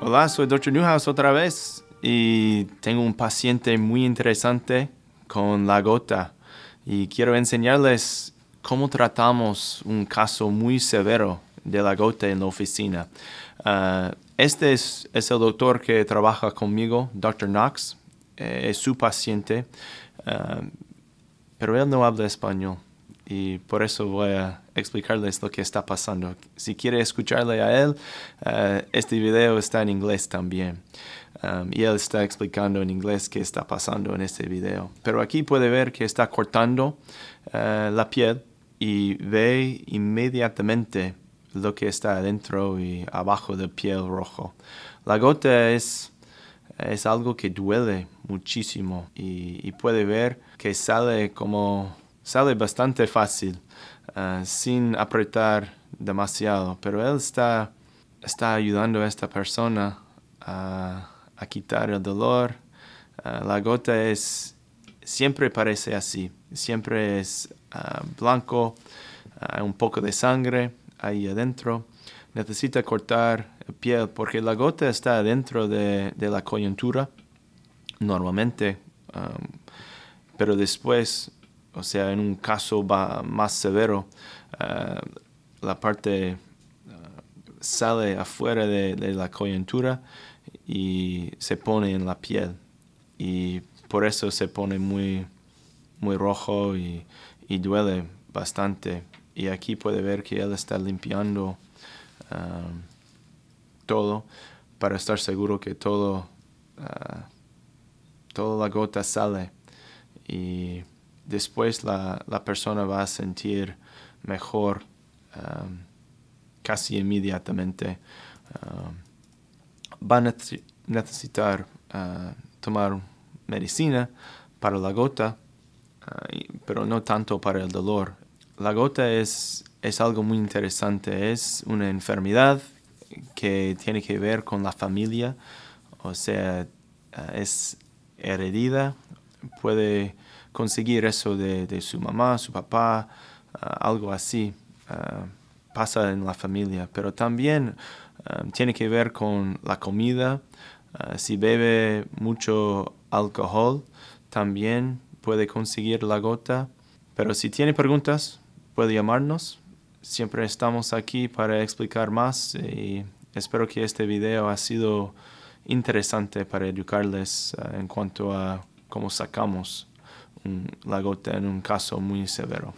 Hola, soy Dr. Newhouse otra vez y tengo un paciente muy interesante con la gota y quiero enseñarles cómo tratamos un caso muy severo de la gota en la oficina. Ah, este es, el doctor que trabaja conmigo, Dr. Knox, eh, es su paciente, ah, pero él no habla español y por eso voy a explicarles lo que está pasando. Si quiere escucharle a él, uh, este video está en inglés también. Um, y él está explicando en inglés qué está pasando en este video. Pero aquí puede ver que está cortando uh, la piel y ve inmediatamente lo que está adentro y abajo de piel rojo. La gota es, es algo que duele muchísimo y, y puede ver que sale como sale bastante fácil, uh, sin apretar demasiado, pero él está, está ayudando a esta persona a, quitar el dolor. Uh, la gota es, siempre parece así, siempre es uh, blanco, un poco de sangre ahí adentro. Necesita cortar piel porque la gota está dentro de, de la coyuntura normalmente, pero después o sea, en un caso más severo, eh, la parte eh, sale afuera de, la coyuntura y se pone en la piel. Y por eso se pone muy, muy rojo y, duele bastante. Y aquí puede ver que él está limpiando eh, todo para estar seguro que todo, toda la gota sale. Y después la, persona va a sentir mejor um, casi inmediatamente. Um, va a necesitar uh, tomar medicina para la gota, uh, pero no tanto para el dolor. La gota es, es algo muy interesante, es una enfermedad que tiene que ver con la familia, o sea, uh, es heredida, puede conseguir eso de, su mamá, su papá, ah, algo así. Ah, pasa en la familia, pero también ah, tiene que ver con la comida. si bebe mucho alcohol, también puede conseguir la gota. Pero si tiene preguntas, puede llamarnos. Siempre estamos aquí para explicar más y espero que este video ha sido interesante para educarles en cuanto a cómo sacamos la gota en un caso muy severo.